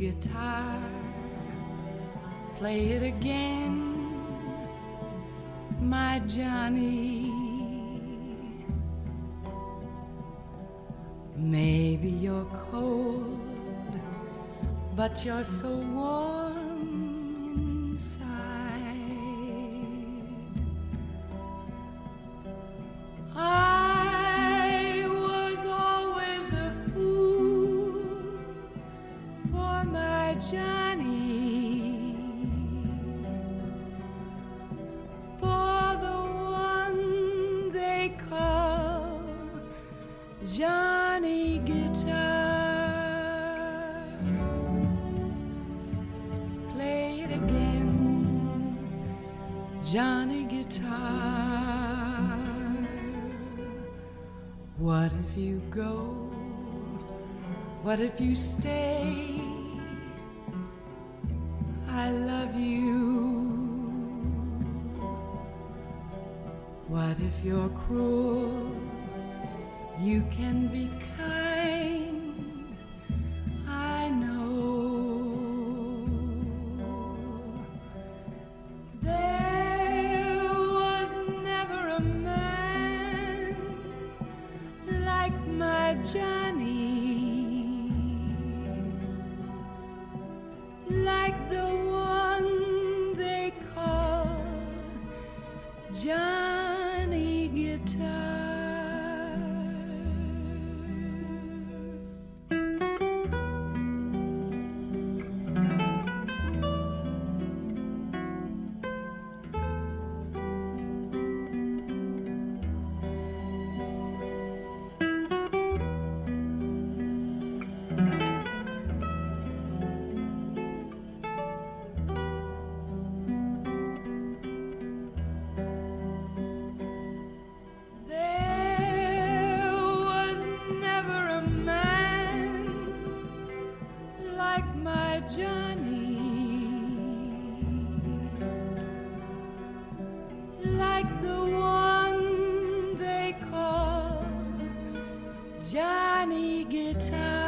guitar, play it again, my Johnny. Maybe you're cold, but you're so warm inside. Johnny Guitar. Play it again, Johnny Guitar. What if you go? What if you stay? I love you. What if you're cruel? You can be kind, I know. There was never a man like my Johnny, like the one they call Johnny Guitar. guitar.